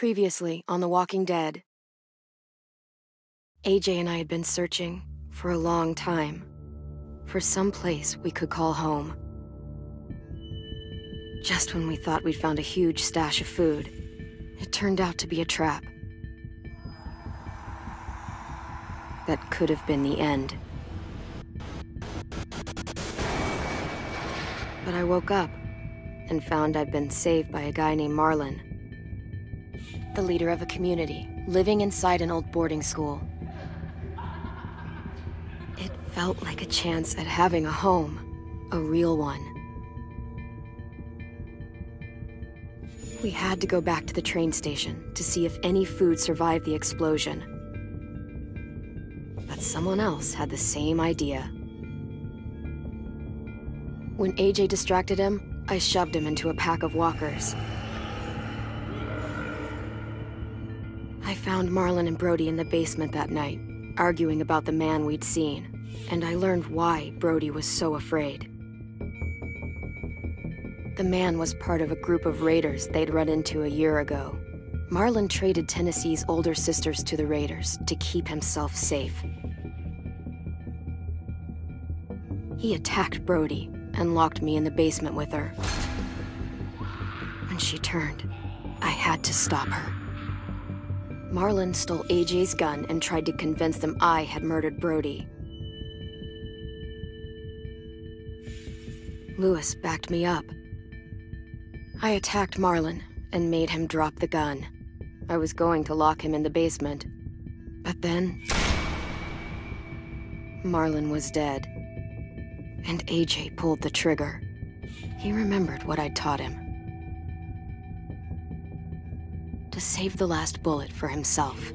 Previously on The Walking Dead, AJ and I had been searching for a long time for some place we could call home. Just when we thought we'd found a huge stash of food, it turned out to be a trap. That could have been the end. But I woke up and found I'd been saved by a guy named Marlon. The leader of a community, living inside an old boarding school. It felt like a chance at having a home, a real one. We had to go back to the train station to see if any food survived the explosion. But someone else had the same idea. When AJ distracted him, I shoved him into a pack of walkers. I found Marlon and Brody in the basement that night, arguing about the man we'd seen, and I learned why Brody was so afraid. The man was part of a group of raiders they'd run into a year ago. Marlon traded Tennessee's older sisters to the raiders to keep himself safe. He attacked Brody and locked me in the basement with her. When she turned, I had to stop her. Marlon stole AJ's gun and tried to convince them I had murdered Brody. Louis backed me up. I attacked Marlon and made him drop the gun. I was going to lock him in the basement. But then... Marlon was dead. And AJ pulled the trigger. He remembered what I'd taught him. To save the last bullet for himself.